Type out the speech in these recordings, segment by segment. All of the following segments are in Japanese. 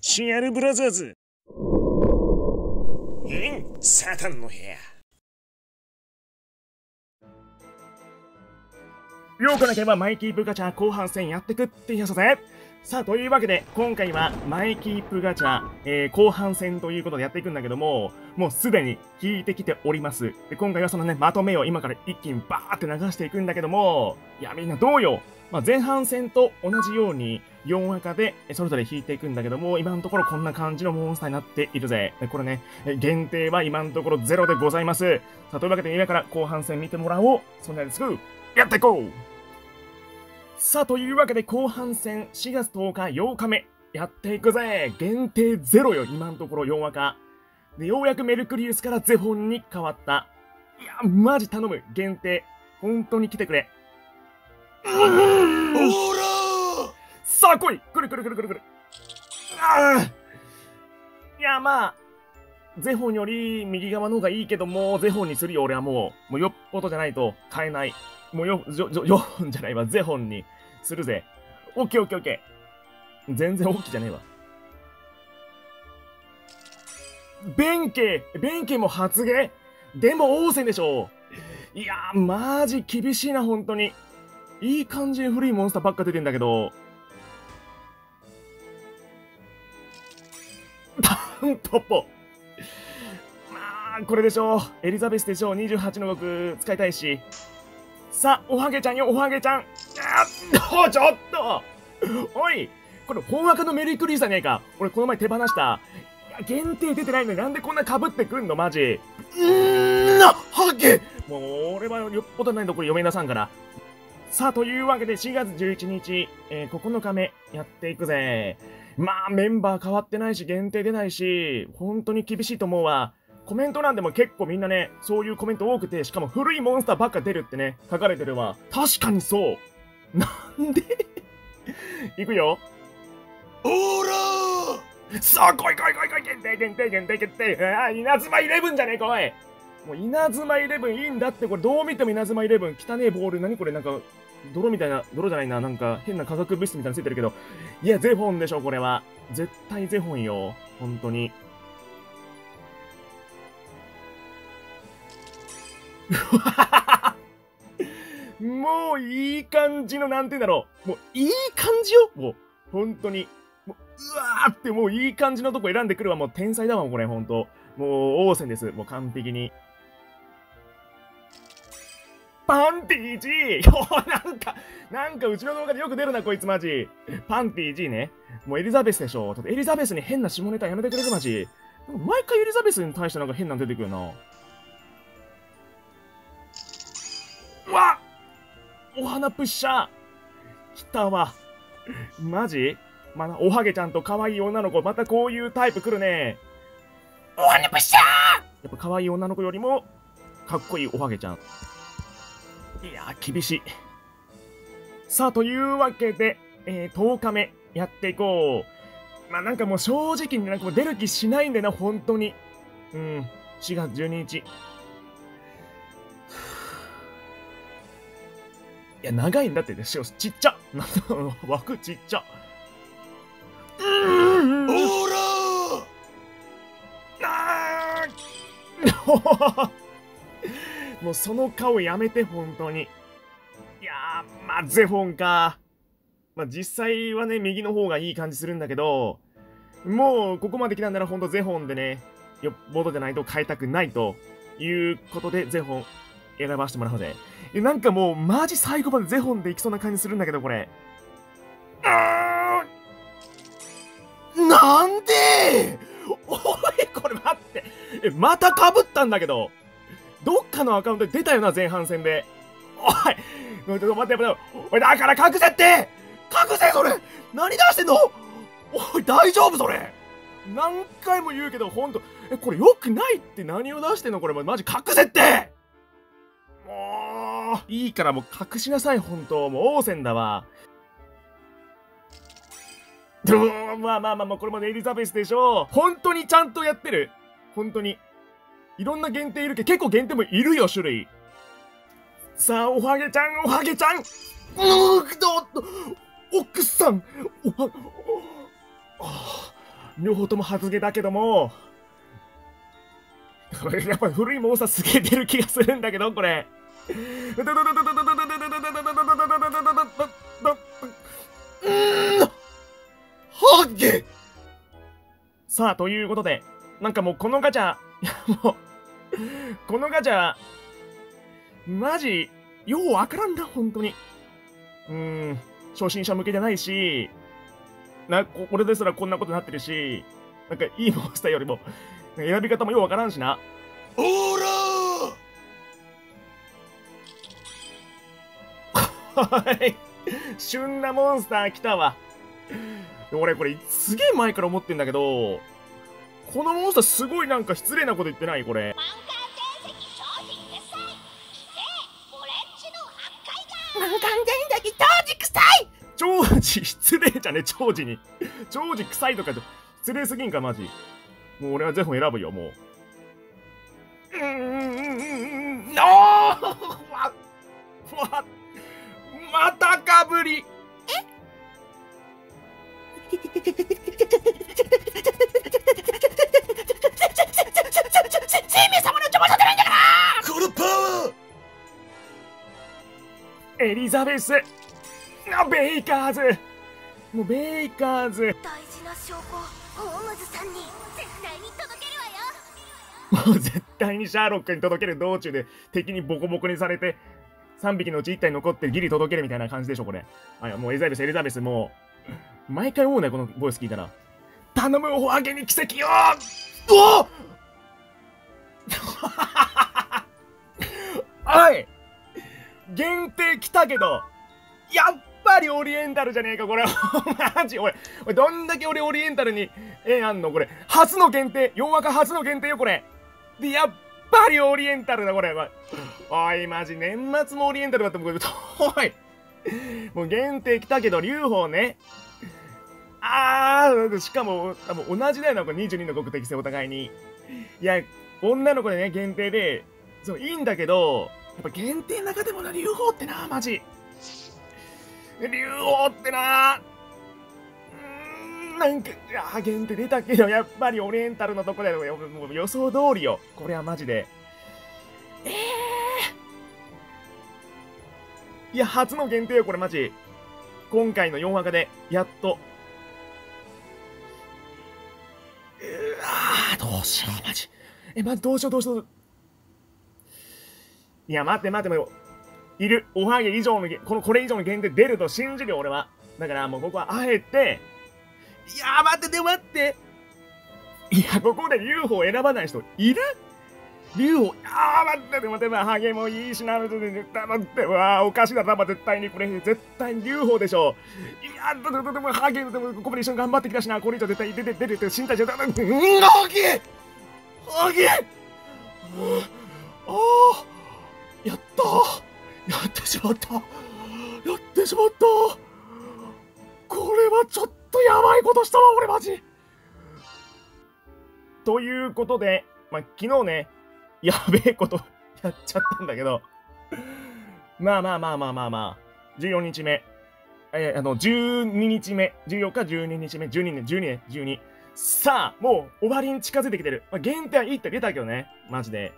シアルブラザーズ。うん、サタンの部屋。ようこなければマイティブガチャ後半戦やってくってやつぜさあ、というわけで、今回はマイキープガチャ、えー、後半戦ということでやっていくんだけども、もうすでに聞いてきております。で、今回はそのね、まとめを今から一気にバーって流していくんだけども、いや、みんなどうよまあ、前半戦と同じように4赤でそれぞれ引いていくんだけども、今のところこんな感じのモンスターになっているぜ。これね、限定は今のところゼロでございます。さあ、というわけで今から後半戦見てもらおう。そんなですぐ、やっていこうさあ、というわけで後半戦4月10日8日目、やっていくぜ限定ゼロよ、今のところ4赤。で、ようやくメルクリウスからゼフォンに変わった。いや、マジ頼む。限定。本当に来てくれ。ほらさあ来い来る来る来る来る来るああいやまあゼホンより右側の方がいいけどもゼホンにするよ俺はもうもうよっぽどじゃないと買えないもうよよよよじゃないわゼホンにするぜオッケーオッケーオッケー全然オッケーじゃねえわ弁慶弁慶も発言でも王戦でしょいやーマジ厳しいな本当にいい感じに古いモンスターばっか出てんだけど、タントポまあ、これでしょう。エリザベスでしょう。28の極使いたいし。さあ、おはげちゃんよ、おはげちゃん。あっちょっとおいこれ、本赤のメリークリーじゃねえか。俺、この前手放した。いや、限定出てないのになんでこんな被ってくんのマジ。うーんな、はげもう、俺はよっぽどないのこれ嫁なさんから。さあ、というわけで4月11日、えー、9日目やっていくぜ。まあ、メンバー変わってないし、限定出ないし、本当に厳しいと思うわ。コメント欄でも結構みんなね、そういうコメント多くて、しかも古いモンスターばっか出るってね、書かれてるわ。確かにそう。なんで？いくよ。ほらさあ、来い来い来い来い限定限定限定限定ああ、稲妻イレブンじゃねえか、おいもう稲妻イレブンいいんだって、これどう見ても稲妻イレブン。汚ねえボール、何これ？なんか、泥みたいな、泥じゃないな、なんか変な化学物質みたいなのついてるけど。いや、ゼフォンでしょ、これは。絶対ゼフォンよ。本当に。もういい感じの、なんて言うんだろう。もういい感じよ。もう、本当に。もう、うわーってもういい感じのとこ選んでくるわ。もう天才だわ、これ、本当もう、王戦です。もう完璧に。パンティー G! よなんか、なんかうちの動画でよく出るな、こいつマジ。パンティー G ね。もうエリザベスでしょ。ちょっとエリザベスに変な下ネタやめてくれるマジ。毎回エリザベスに対してなんか変なの出てくるな。お花プッシャー来たわ。マジ？まだ、おはげちゃんと可愛い女の子、またこういうタイプ来るね。お花プッシャーやっぱ可愛い女の子よりも、かっこいいおはげちゃん。いや厳しい。さあ、というわけで、えー、10日目やっていこう。まあなんかもう正直になんかもう出る気しないんだよな、本当に。うん、4月12日。いや、長いんだって、ね、ちっちゃ。枠ちっちゃ。うんほらー もうその顔やめて、本当に。いやー、まあ、ゼフォンか。まあ、実際はね、右の方がいい感じするんだけど、もう、ここまで来たんならほんとゼフォンでね、よっぽどじゃないと変えたくないということで、ゼフォン選ばせてもらおうぜ。なんかもう、マジ最後までゼフォンでいきそうな感じするんだけど、これ。なんで？おい、これ待って。え、また被ったんだけど。どっかのアカウントで出たよな、前半戦で。おい待って待って待って。おい、だから隠せって隠せそれ何出してんの？おい、大丈夫それ何回も言うけど、ほんと、え、これ良くないって何を出してんの？これ、マジ隠せっていいからもう隠しなさい、ほんと。もう王戦だわ。まあまあまあまあ、これもエリザベスでしょう。本当にちゃんとやってる。本当に。いろんな限定いるけど、結構限定もいるよ、種類。さあ、おはげちゃん、おはげちゃんうーどっと奥さんおは、あ両方とも外れだけども、やっぱり古いモンスターすげえ出る気がするんだけど、これ。さあ、ということで、なんかもうこのガチャ、もう、このガチャ、マジ、ようわからんだ、本当に。うーん、初心者向けじゃないし、な、ここれですらこんなことになってるし、なんかいいモンスターよりも、選び方もようわからんしな。ほらはい。旬なモンスター来たわ。俺これすげえ前から思ってんだけど、このモンスターすごいなんか失礼なこと言ってない？これ。満館全席商品決済してオレンジの8回が満館全席当時臭い長寿失礼じゃね長寿に。長寿臭いとかじゃ失礼すぎんかマジ。もう俺はゼフ選ぶよもう。うーんうんうんうん。のーわわまたかぶり。生命様の邪魔させないんだからこのパワー。エリザベス。あベイカーズ。もうベイカーズ。大事な証拠ホームズさんに絶対に届けるわよ。もう絶対にシャーロックに届ける道中で敵にボコボコにされて3匹のうち1体残ってギリ届けるみたいな感じでしょこれ。あいやもうエリザベスエリザベスもう毎回思うねこのボイス聞いたら。頼むおはげに奇跡をお おい限定来たけどやっぱりオリエンタルじゃねえかこれ。マジ俺俺どんだけ俺オリエンタルにえあんのこれ。初の限定4話か初の限定よこれ。でやっぱりオリエンタルだこれ、おいマジ年末もオリエンタルだってもうおい。もう限定来たけど劉邦ね。あーしかも多分同じだよなこれ。22の国籍性お互いに。いや女の子でね限定でそういいんだけどやっぱ限定の中でもな劉邦ってなマジ。劉邦ってな。なんかいや限定出たけどやっぱりオリエンタルのとこだよもう予想通りよ。これはマジで。ええいや初の限定よこれマジ。今回の4話でやっと。うわどうしようマジ。えまどうしようどうしよう。いや待って待ってもういる。おはげ以上のこのこれ以上の限定出ると信じるよ俺は。だからもうここはあえていやー待ってで待って。いやここで UFO 選ばない人いる？UFO あー待ってでもでもハゲもいいしな待ってわーおかしいだな絶対にこれ絶対に UFO でしょいやでもでもハゲでもここまで一緒に頑張ってきたしなこれ以上絶対出て出て出て身体じゃうんハゲハゲああやったやってしまったやってしまったこれはちょっとやばいことしたわ俺マジ。ということで、まあ、昨日ねやべえこと やっちゃったんだけど。まあまあまあまあまあまあ。14日目。えーあの12日目。14日12日目。12年12年12さあもう終わりに近づいてきてる、まあ、限定はいいって出たけどね。マジで。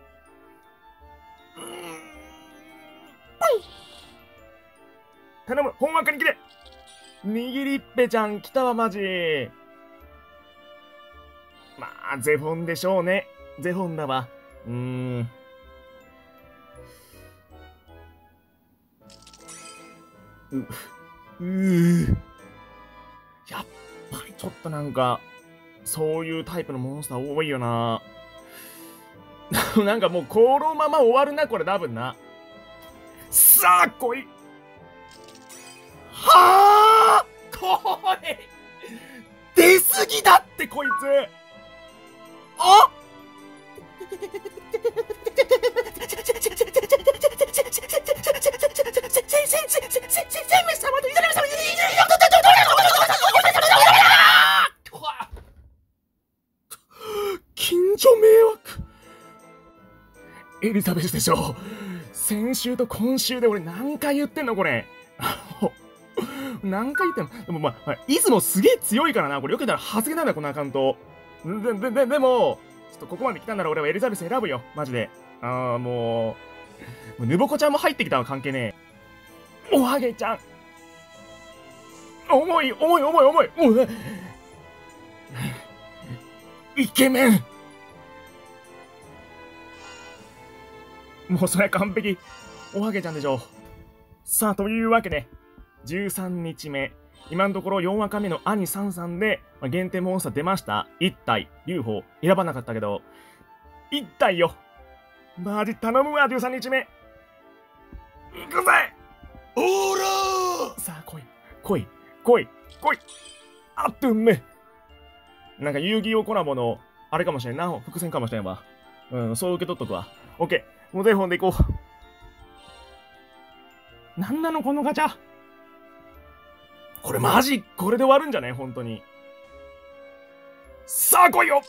頼む。本枠に来て。握りっぺちゃん来たわマジ。まあゼフォンでしょうね。ゼフォンだわ。うーん。ううー。やっぱりちょっとなんかそういうタイプのモンスター多いよな。なんかもうこのまま終わるなこれ多分な。さあ来い。はあ来い。出すぎだってこいつ。あ近所迷惑エリザベスでしょ先週と今週で俺何回言ってんのこれ 何回言っても、でもまあ、ま、いつもすげえ強いからな。これよけたら外れなんだよ、このアカウント。で、で、で、でも、ちょっとここまで来たなら俺はエリザベス選ぶよ。マジで。ああ、もう、もうぬぼこちゃんも入ってきたわ、関係ねえ。おはげちゃん。重い、重い、重い、重い。おいイケメン。もうそれは完璧。おはげちゃんでしょう。さあ、というわけで、13日目。今のところ4話目の兄さんさんで、まあ、限定モンスター出ました。1体、劉邦。選ばなかったけど、1体よ。マジ頼むわ、13日目。行くぜオーラさあ、来い、来い、来い、来い。あっとうんめ。なんか遊戯王コラボの、あれかもしれんな。伏線かもしれんわ。うん、そう受け取っとくわ。オッケー。もう全本で行こう。なんなの、このガチャ。これマジ、これで終わるんじゃない本当に。さあ来いよ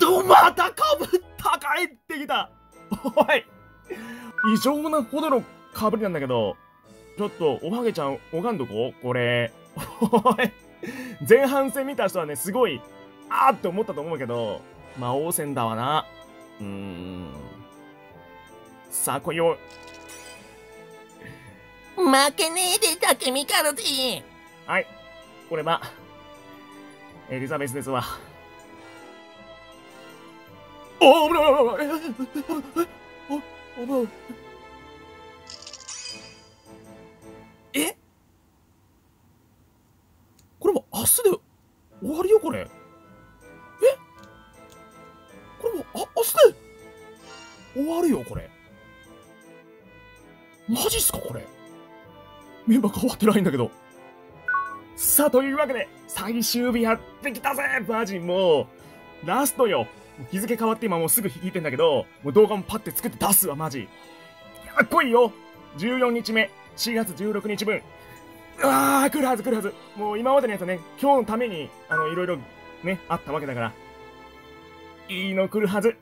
どまたかぶった帰ってきたおい異常なほどのかぶりなんだけど、ちょっと、おはげちゃん、おがんどここれ。おい前半戦見た人はね、すごい、あーって思ったと思うけど、魔王戦だわな。うーん。さあ来いよ。負けねえでタケミカルティはい。これは、エリザベスですわ。おー、危ない危ない危ないお危ないえ？これも明日で終わりよ、これ。え？これも、あ、明日で終わるよ、これ。マジっすか、これ。メンバー変わってないんだけど。さあ、というわけで、最終日やってきたぜマジもう、ラストよ。日付変わって今もうすぐ引いてんだけど、もう動画もパッて作って出すわ、マジ。やっこいいよ !14 日目、4月16日分。うわー、来るはず来るはず。もう今までのやつはね、今日のために、あの、いろいろね、あったわけだから。いいの来るはず。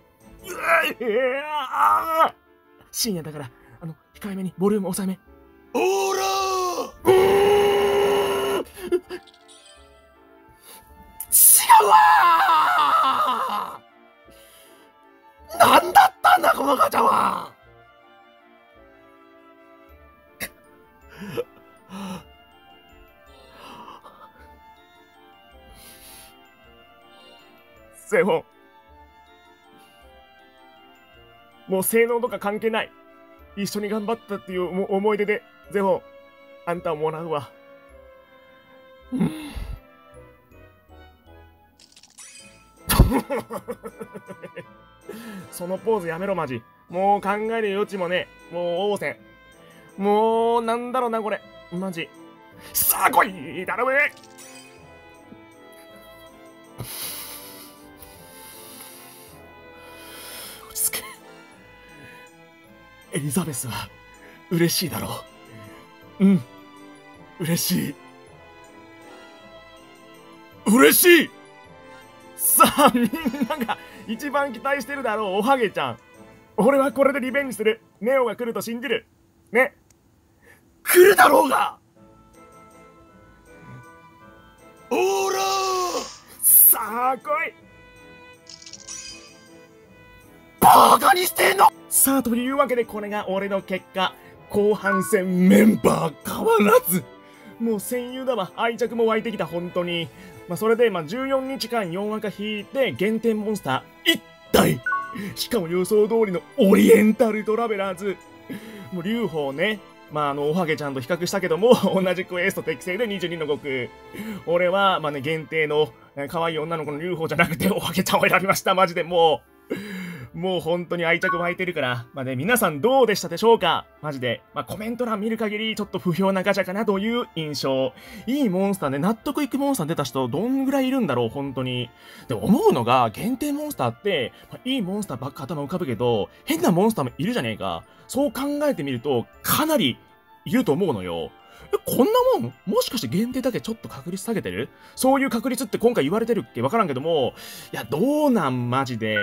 深夜だから、あの、控えめに、ボリューム抑えめ。オーラ違うわーなんだったんだこのガチャはセフォン。もう性能とか関係ない。一緒に頑張ったっていう思い出で、ゼフォン、あんたもらうわ。そのポーズやめろ、マジ。もう考える余地もね。もう王戦。もう、なんだろうな、これ。マジ。さあ来い頼む落ち着け。エリザベスは、嬉しいだろう。うん。嬉しい。嬉しいさあ、みんなが一番期待してるだろう、おはげちゃん。俺はこれでリベンジする。ネオが来ると信じる。ね。来るだろうがオーラさあ、来いバカにしてんのさあ、というわけでこれが俺の結果。後半戦メンバー変わらず。もう戦友だわ。愛着も湧いてきた、本当に。まあ、それで、まあ、14日間4話か引いて、限定モンスター1体しかも予想通りのオリエンタルトラベラーズ。もう、劉邦ね。まあ、あの、おはげちゃんと比較したけども、同じクエスト適正で22の極。俺は、まあね、限定の、え可愛い女の子の劉邦じゃなくて、おはげちゃんを選びました。マジでもう。もう本当に愛着湧いてるから。まあね、皆さんどうでしたでしょうか？マジで。まあコメント欄見る限りちょっと不評なガチャかなという印象。いいモンスターで納得いくモンスター出た人どんぐらいいるんだろう本当に。で、思うのが限定モンスターって、まあ、いいモンスターばっか頭浮かぶけど、変なモンスターもいるじゃねえか。そう考えてみると、かなりいると思うのよ。え、こんなもん？もしかして限定だけちょっと確率下げてる？そういう確率って今回言われてるっけ？わからんけども、いや、どうなん？マジで。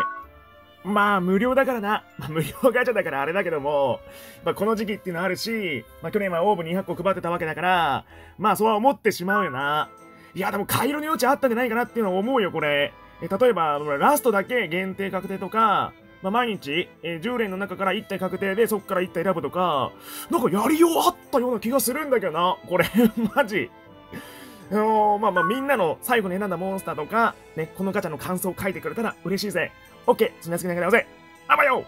まあ、無料だからな。まあ、無料ガチャだからあれだけども、まあ、この時期っていうのあるし、まあ、去年はオーブ200個配ってたわけだから、まあ、そうは思ってしまうよな。いや、でも、回路の余地あったんじゃないかなっていうのは思うよ、これ。え、例えば、ラストだけ限定確定とか、まあ、毎日、えー10連の中から1体確定で、そっから1体選ぶとか、なんかやりようあったような気がするんだけどな。これ、マジ。あのまあまあみんなの最後に選んだモンスターとか、ね、このガチャの感想を書いてくれたら嬉しいぜ。オッケー、そんな好きながらよぜ。あばよ